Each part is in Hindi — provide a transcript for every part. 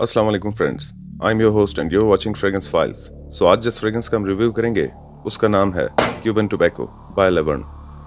वालेकुम friends I am your host and you're watching fragrance files so आज जिस फ्रेगरेंस का हम रिव्यू करेंगे, उसका नाम है Cuban tobacco by Lavern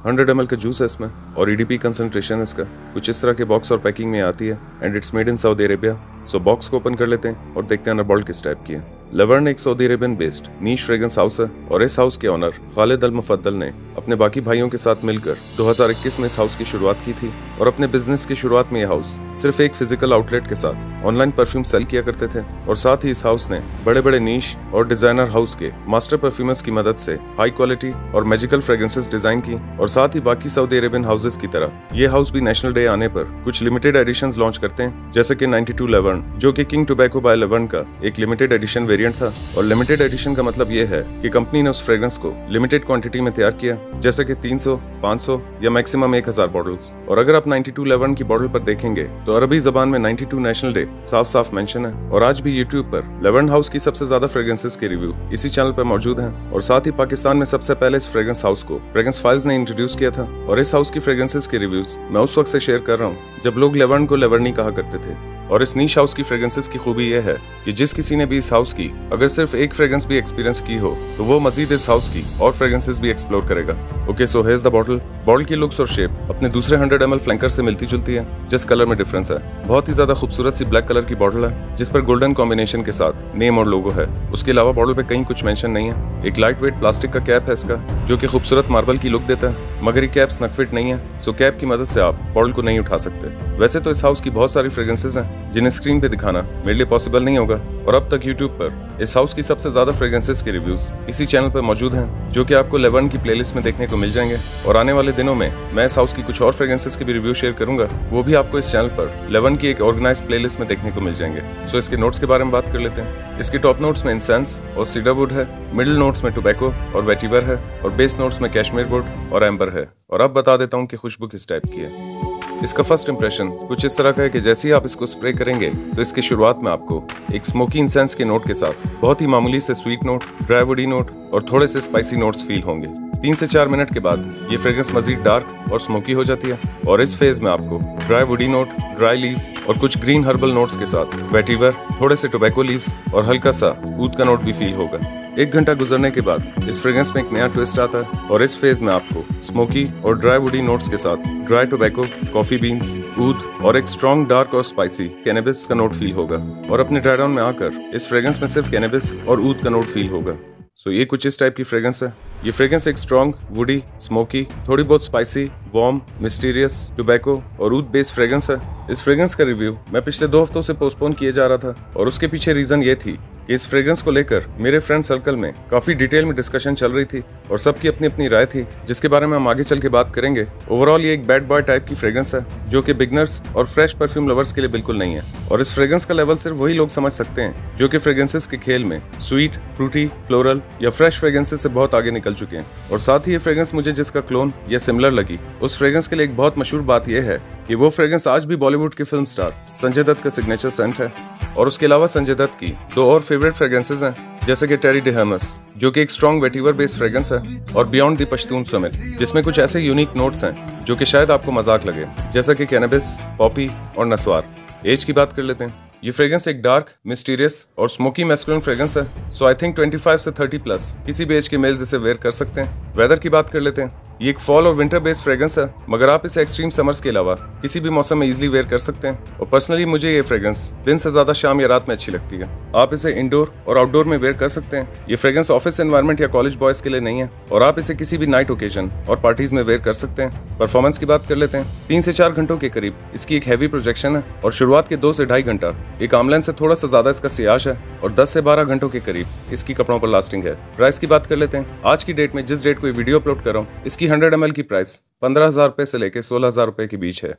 100 ml का जूस है इसमें और ईडीपी कंसंट्रेशन है इसका। कुछ इस तरह के बॉक्स और पैकिंग में आती है and it's made in Saudi Arabia so box को ओपन कर लेते हैं और देखते हैं अनबॉल्ड किस टाइप की है। लेवर्न एक Saudi Arabian based niche fragrance house है और इस हाउस के ऑनर खालिद अल मुफद्दल ने अपने बाकी भाइयों के साथ मिलकर 2021 में इस हाउस की शुरुआत की थी और अपने बिज़नेस की शुरुआत में यह हाउस सिर्फ़ एक फ़िज़िकल आउटलेट के साथ ऑनलाइन परफ्यूम सेल किया करते थे और साथ ही इस हाउस ने बड़े बड़े नीश और डिज़ाइनर हाउस के मास्टर परफ्यूमर्स की मदद से हाई क्वालिटी और मेजिकल फ्रेग्रेंसेस डिज़ाइन की और साथ ही बाकी सऊदी अरेबियन हाउसेज की तरह ये हाउस भी नेशनल डे आने पर कुछ लिमिटेड एडिशन लॉन्च करते हैं, जैसे कि 92 लेवर्न जो की किंग टोबैको बाय लेवर्न का एक लिमिटेड एडिशन वेरिएंट था और लिमिटेड एडिशन का मतलब ये है कि कंपनी ने उस फ्रेग्रेंस को लिमिटेड क्वांटिटी में तैयार किया जैसे कि 300, 500 या मैक्सिमम 1000 बॉटल्स और अगर आप 92 लेवन की बॉटल पर देखेंगे तो अरबी जबान में 92 नेशनल डे साफ़ साफ़ मेंशन है और आज भी यूट्यूब पर लेवन हाउस की सबसे ज़्यादा फ्रेग्रेंसेस के रिव्यू इसी चैनल पर मौजूद है। और साथ ही पाकिस्तान में सबसे पहले इस फ्रेग्रेंस हाउस को फ्रेग्रेंस फाइल्स ने इंट्रोड्यूस किया था। और इस हाउस की फ्रेग्रेंसेस के रिव्यूज़ मैं उस वक्त से शेयर कर रहा हूँ जब लोग लेवन को लेवर्नी कहा करते थे। और इस नीश हाउस की फ्रेग्रेंसेस की खूबी यह है कि जिस किसी ने भी इस हाउस की, अगर सिर्फ़ एक फ्रेग्रेंस भी एक्सपीरियंस की हो तो वो मजीद इस हाउस की और फ्रेग्रेंसेस भी एक्सप्लोर करेगा। Okay so has the bottle bottle की लुक्स और शेप अपने दूसरे 100 एम फ्लैंकर से मिलती जुलती है, जिस कलर में डिफरेंस है। बहुत ही ज़्यादा खूबसूरत सी ब्लैक कलर की बॉटल है, जिस पर गोल्डन कॉम्बिनेशन के साथ नेम और लोगो है। उसके अलावा बॉटल पे कहीं कुछ मेंशन नहीं है। एक लाइट वेट प्लास्टिक का कैप है इसका, जो कि खूबसूरत मार्बल की लुक देता है। मगर ये कैप स्नकफिट नहीं है सो कैप की मदद से आप बॉल को नहीं उठा सकते। वैसे तो इस हाउस की बहुत सारी फ्रेग्रेंसेज हैं, जिन्हें स्क्रीन पे दिखाना मेरे लिए पॉसिबल नहीं होगा, और अब तक यूट्यूब पर इस हाउस की सबसे ज़्यादा फ्रेग्रेंसेज के रिव्यूज़ इसी चैनल पर मौजूद हैं, जो कि आपको लेवन की प्लेलिस्ट में देखने को मिल जाएँगे। और आने वाले दिनों में मैं इस हाउस की कुछ और फ्रेग्रेंसेज के भी रिव्यू शेयर करूँगा, वो भी आपको इस चैनल पर लेवन की एक ऑर्गेनाइज प्लेलिस्ट में देखने को मिल जाएँगे। सो इसके नोट्स के बारे में बात कर लेते हैं। इसके टॉप नोट्स में इंसेंस और सीडावुड है मिडिल नोट्स में टोबैको और वेटिवर है, और बेस नोट्स में कैश्मीर वुड और एम्बर है। और अब बता देता हूँ कि खुशबू किस टाइप की है। इसका फ़र्स्ट इम्प्रेशन कुछ इस तरह का है कि जैसे ही आप इसको स्प्रे करेंगे तो इसकी शुरुआत में आपको एक स्मोकी इंसेंस के नोट के साथ, बहुत ही मामूली से sweet note dry woody note और थोड़े से स्पाइसी नोट्स फील होंगे। तीन से चार मिनट के बाद ये फ्रेग्रेंस मजीद डार्क और स्मोकी हो जाती है और इस फ़ेज़ में आपको dry woody note dry leaves और कुछ ग्रीन हर्बल नोट्स के साथ वेटिवर थोड़े से टोबैको लीव्स और हल्का सा ऊद का नोट भी फील होगा। एक घंटा गुजरने के बाद इस फ्रेग्रेंस में एक नया ट्विस्ट आता है और इस फ़ेज़ में आपको स्मोकी और ड्राई वुडी नोट्स के साथ ड्राई टोबैको कॉफ़ी बीन्स ऊद और एक स्ट्रॉन्ग डार्क और स्पाइसी कैनेबिस का नोट फील होगा। और अपने ड्राई में आकर इस फ्रेग्रेंस में सिर्फ़ कैनेबिस और ऊद का नोट फील होगा। सो so, ये कुछ इस टाइप की फ्रेग्रेंस है। ये फ्रेग्रेंस एक स्ट्रॉन्ग वुडी स्मोकी थोड़ी बहुत स्पाइसी वार्म मिस्टीरियस टोबैको और ऊद बेस्ड फ्रेग्रेंस है। इस फ्रेग्रेंस का रिव्यू मैं पिछले दो हफ्तों से पोस्टपोन किए जा रहा था और उसके पीछे रीजन ये थी कि इस फ्रेग्रेंस को लेकर मेरे फ्रेंड सर्कल में काफ़ी डिटेल में डिस्कशन चल रही थी और सबकी अपनी अपनी राय थी, जिसके बारे में हम आगे चल के बात करेंगे। ओवरऑल ये एक बैड बॉय टाइप की फ्रेग्रेंस है, जो कि बिगनर्स और फ्रेश परफ्यूम लवर्स के लिए बिल्कुल नहीं है। और इस फ्रेग्रेंस का लेवल सिर्फ़ वही लोग समझ सकते हैं, जो कि फ्रेग्रेंसेस के खेल में स्वीट फ्रूटी फ्लोरल या फ्रेश फ्रेग्रेंसेस से बहुत आगे निकल चुके हैं। और साथ ही ये फ्रेग्रेंस मुझे जिसका क्लोन या सिमिलर लगी, उस फ्रेग्रेंस के लिए एक बहुत मशहूर बात यह है कि वो फ्रेग्रेंस आज भी बॉलीवुड के फ़िल्म स्टार संजय दत्त का सिग्नेचर सेंट है। और उसके अलावा संजय दत्त की दो और फेवरेट फ्रेग्रेंसेज हैं, जैसे कि टेरी डेहमस जो कि एक स्ट्रॉन्ग वेटिवर बेस्ड फ्रेग्रेंस है, और बियॉन्ड दी पश्तून समित जिसमें कुछ ऐसे यूनिक नोट्स हैं, जो कि शायद आपको मज़ाक लगे, जैसा कि कैनबिस पॉपी और नसवार एज की बात कर लेते हैं। ये फ्रेग्रेंस एक डार्क मिस्टीरियस और स्मोकी मेस्कुलन फ्रेग्रेंस है। सो आई थिंक 25 से 30 प्लस किसी भी एज के मेल्स इसे वेयर कर सकते हैं। वेदर की बात कर लेते हैं। ये एक फॉल और विंटर बेस्ड फ्रेग्रेंस है, मगर आप इसे एक्सट्रीम समर्स के अलावा किसी भी मौसम में इजीली वेयर कर सकते हैं। और पर्सनली मुझे ये फ्रेग्रेंस दिन से ज़्यादा शाम या रात में अच्छी लगती है। आप इसे इंडोर और आउटडोर में वेयर कर सकते हैं। ये फ्रेग्रेंस ऑफ़िस एनवायरमेंट या कॉलेज बॉयज़ के लिए नहीं है, और आप इसे किसी भी नाइट ओकेजन और पार्टीज़ में वेयर कर सकते हैं। परफॉर्मेंस की बात कर लेते हैं। तीन से चार घंटों के करीब इसकी एक हैवी प्रोजेक्शन है, और शुरुआत के दो से ढाई घंटा। एक आमलैन से थोड़ा सा ज़्यादा इसका सियाश है, और दस से बारह घंटों के करीब इसकी कपड़ों पर लास्टिंग है। प्राइस की बात कर लेते हैं। आज की डेट में जिस डेट को वीडियो अपलोड कर रहा हूँ, इसकी हंड्रेड एम की प्राइस पंद्रह हज़ार रुपए से लेकर सोलह हज़ार रुपए के बीच है।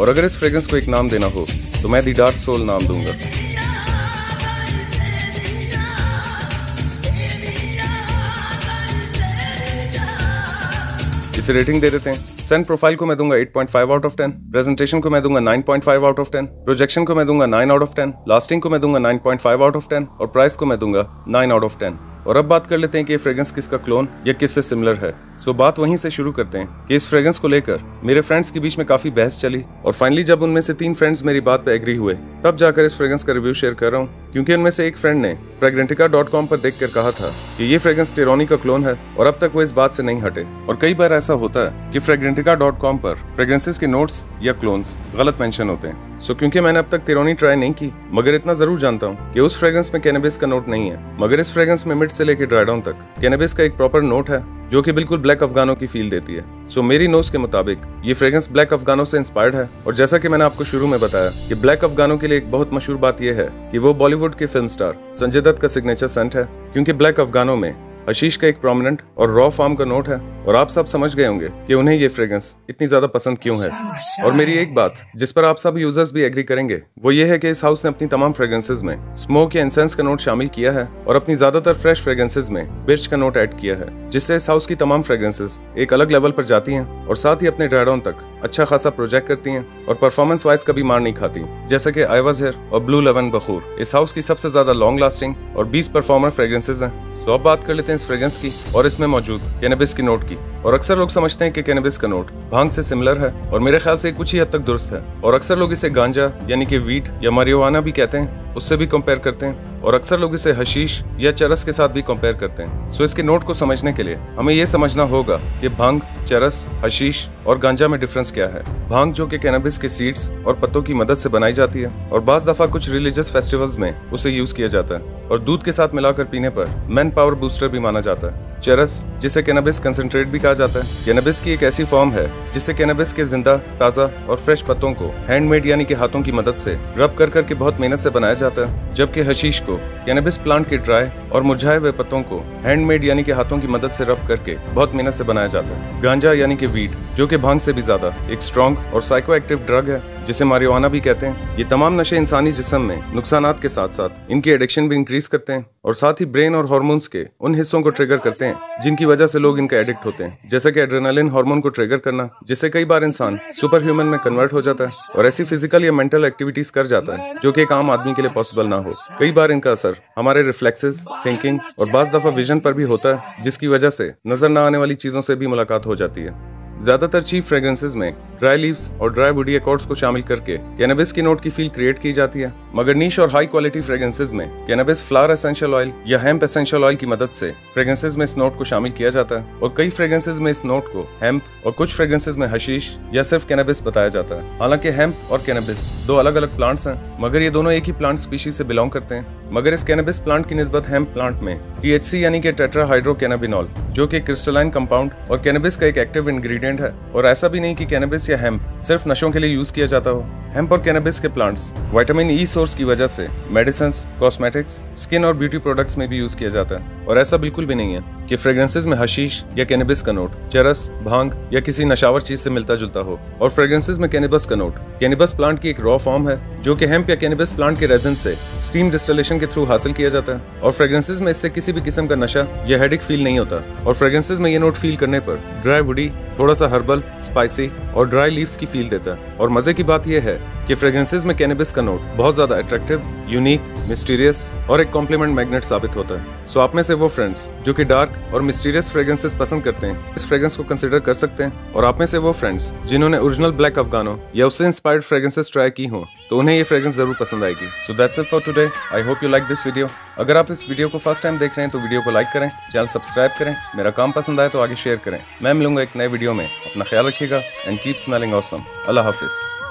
और अगर इस फ्रेग्रेंस को एक नाम देना हो तो मैं दी डार्क सोल नाम दूँगा। इसे रेटिंग दे देते हैं। सेंट प्रोफ़ाइल को मैं दूँगा 8.5 आउट ऑफ़ 10 प्रेजेंटेशन को मैं दूँगा 9.5 आउट ऑफ़ 10 प्रोजेक्शन को मैं दूँगा 9 आउट ऑफ़ 10 लास्टिंग को मैं दूँगा 9.5 आउट ऑफ़ 10 और प्राइस को मैं दूँगा 9 आउट ऑफ़ 10 और अब बात कर लेते हैं कि फ्रेग्रेंस किसका क्लोन या किससे सिमिलर है। सो बात वहीं से शुरू करते हैं। कि इस फ्रेग्रेंस को लेकर मेरे फ्रेंड्स के बीच में काफ़ी बहस चली और फाइनली जब उनमें से तीन फ्रेंड्स मेरी बात पे एग्री हुए, तब जाकर इस फ्रेग्रेंस का रिव्यू शेयर कर रहा हूँ, क्योंकि उनमें से एक फ्रेंड ने फ्रेग्रेंटिका डॉट कॉम पर देख कर कहा था कि ये फ्रेग्रेंस टेरोनी का क्लोन है और अब तक वो इस बात से नहीं हटे। और कई बार ऐसा होता है कि फ्रेग्रेंटिका डॉट कॉम पर फ्रेग्रेंसेस के नोट्स या क्लोन्स गलत मेंशन होते हैं। सो क्योंकि मैंने अब तक तेरोनी ट्राई नहीं की, मगर इतना ज़रूर जानता हूँ कि उस फ्रेग्रेंस में कैनबिस का नोट नहीं है, मगर इस फ्रेग्रेंस में मिड से लेकर ड्राइडाउन तक कैनबिस का एक प्रॉपर नोट है जो कि बिल्कुल ब्लैक अफगानों की फील देती है। सो so, मेरी नोस के मुताबिक ये फ्रेग्रेंस ब्लैक अफगानों से इंस्पायर्ड है। और जैसा कि मैंने आपको शुरू में बताया कि ब्लैक अफगानों के लिए एक बहुत मशहूर बात यह है कि वो बॉलीवुड के फ़िल्म स्टार संजय दत्त का सिग्नेचर सेंट है क्योंकि ब्लैक अफगानों में हशीश का एक प्रोमिनेंट और रॉ फॉर्म का नोट है और आप सब समझ गए होंगे कि उन्हें ये फ्रेग्रेंस इतनी ज़्यादा पसंद क्यों है। और मेरी एक बात, जिस पर आप सब यूज़र्स भी एग्री करेंगे, वो ये है कि इस हाउस ने अपनी तमाम फ्रेग्रेंसेज में स्मोक या इंसेंस का नोट शामिल किया है और अपनी ज़्यादातर फ्रेश फ्रेग्रेंसेज में बिर्च का नोट ऐड किया है, जिससे इस हाउस की तमाम फ्रेग्रेंसेज एक अलग लेवल पर जाती है और साथ ही अपने ड्राइडाउन तक अच्छा खासा प्रोजेक्ट करती है और परफॉर्मेंस वाइज कभी मार नहीं खाती। जैसे कि आईवाज हेयर और ब्लू लेवन बखूर इस हाउस की सबसे ज़्यादा लॉन्ग लास्टिंग और 20 परफॉर्मर फ्रेग्रेंसेज है। तो अब बात कर लेते हैं इस फ्रेग्रेंस की और इसमें मौजूद कैनबिस की नोट की। और अक्सर लोग समझते हैं कि कैनबिस का नोट भाँग से सिमिलर है और मेरे ख्याल से कुछ ही हद तक दुरुस्त है। और अक्सर लोग इसे गांजा, यानी कि वीट या मारियोवाना भी कहते हैं। उससे भी कंपेयर करते हैं और अक्सर लोग इसे हशीश या चरस के साथ भी कंपेयर करते हैं। सो इसके नोट को समझने के लिए हमें यह समझना होगा कि भाँग, चरस, हशीश और गांजा में डिफरेंस क्या है। भाँग जो कि कैनबिस के सीड्स और पत्तों की मदद से बनाई जाती है और बाज दफ़ा कुछ रिलीजियस फेस्टिवल्स में उसे यूज़ किया जाता है और दूध के साथ मिलाकर पीने पर मैन पावर बूस्टर भी माना जाता है। चरस, जिसे कैनबिस कंसेंट्रेट भी कहा जाता है। कैनबिस की एक ऐसी फॉर्म है, जिसे कैनबिस के ज़िंदा, ताज़ा और फ्रेश पत्तों को हैंडमेड यानी कि हाथों की मदद से रब कर करके बहुत मेहनत से बनाया जाता है। जबकि हशीश को कैनबिस प्लांट के ड्राई और मुरझाए हुए पत्तों को हैंडमेड यानी कि हाथों की मदद से रब करके बहुत मेहनत से बनाया जाता है। गांजा यानी कि वीट जो कि भाँग से भी ज़्यादा, एक स्ट्रॉन्ग और साइको एक्टिव ड्रग है, जिसे मारिवाना भी कहते हैं। ये तमाम नशे इंसानी जिसम में नुकसान के साथ साथ इनकी एडिक्शन भी इंक्रीज करते हैं और साथ ही ब्रेन और हॉर्मोन्स के उन हिस्सों को ट्रिगर करते हैं, जिनकी वजह से लोग इनका एडिक्ट होते हैं। जैसे कि एड्रेनालिन हार्मोन को ट्रिगर करना, जिससे कई बार इंसान सुपर ह्यूमन में कन्वर्ट हो जाता है और ऐसी फ़िज़िकल या मेंटल एक्टिविटीज़ कर जाता है, जो कि एक आम आदमी के लिए पॉसिबल ना हो। कई बार इनका असर हमारे रिफ्लेक्सेस थिंकिंग और बस दफ़ा विजन पर भी होता है, जिसकी वजह से नज़र न आने वाली चीज़ों से भी मुलाकात हो जाती है। ज़्यादातर चीप फ्रेग्रेंसेज में ड्राई लीव्स और ड्राई वुडी अकॉर्ड्स को शामिल करके कैनबिस की नोट की फील क्रिएट की जाती है। मगर नीश और हाई क्वालिटी फ्रेग्रेंसेज में कैनबिस फ्लावर एसेंशियल ऑयल या हेम्प एसेंशियल ऑयल की मदद से फ्रेग्रेंसेज में इस नोट को शामिल किया जाता है और कई फ्रेग्रेंसेज में इस नोट को हेम्प और कुछ फ्रेग्रेंसेज में हशीश या सिर्फ़ कैनबिस बताया जाता है। हालाँकि हेम्प और कैनबिस दो अलग अलग प्लांट्स हैं, मगर ये दोनों एक ही प्लांट स्पीशीज से बिलोंग करते हैं। मगर इस कैनबिस प्लांट की नस्बत हेम्प प्लांट में टीएचसी यानी कि टेट्रा हाइड्रोकेनाबिनॉल जो कि क्रिस्टलाइन कंपाउंड और कैनबिस का एक एक्टिव इंग्रेडिएंट है, और ऐसा भी नहीं कि कैनबिस या हेम्प सिर्फ़ नशों के लिए यूज़ किया जाता हो। हेम्प और कैनबिस के प्लांट्स विटामिन ई सोर्स की वजह से मेडिसिन कॉस्मेटिक्स स्किन और ब्यूटी प्रोडक्ट्स में भी यूज़ किया जाता है। और ऐसा बिल्कुल भी नहीं है। कि फ्रेग्रेंसेज में हशीश या कैनबिस का नोट चरस, भाँग या किसी नशावर चीज़ से मिलता जुलता हो। और फ्रेग्रेंसेज में कैनिबस का नोट कैनिबस प्लांट की एक रॉ फॉर्म है, जो कि हेम्प या कैनिबस प्लांट के रेजन से स्टीम डिस्टलेशन के थ्रू हासिल किया जाता है। और फ्रेग्रेंसेज में इससे किसी भी किस्म का नशा या हेडिक फील नहीं होता। और फ्रेग्रेंसेज में ये नोट फील करने पर ड्राई वुडी थोड़ा सा हर्बल स्पाइसी और ड्राई लीव्स की फील देता है। और मज़े की बात यह है कि फ्रेग्रेंसेज में कैनबिस का नोट बहुत ज़्यादा अट्रैक्टिव यूनिक मिस्टीरियस और एक कॉम्प्लीमेंट मैग्नेट साबित होता है। सो आप में से वो फ्रेंड्स जो कि डार्क और मिस्टीरियस फ्रेग्रेंसेस पसंद करते हैं, इस फ्रेग्रेंस को कंसिडर कर सकते हैं। और आप में से वो फ्रेंड्स जिन्होंने ओरिजिनल ब्लैक अफगानो या उससे इंस्पायर्ड फ्रेग्रेंसेस ट्राई की हो तो उन्हें ये फ्रेग्रेंस ज़रूर पसंद आएगी। So that's it for today I hope you like this video अगर आप इस वीडियो को फ़र्स्ट टाइम देख रहे हैं तो वीडियो को लाइक करें चैनल सब्सक्राइब करें, मेरा काम पसंद आए तो आगे शेयर करें। मैं मिलूँगा एक नए वीडियो में। अपना ख्याल रखिएगा एंड कीप स्मेलिंग ऑसम अल्लाह हाफिज़।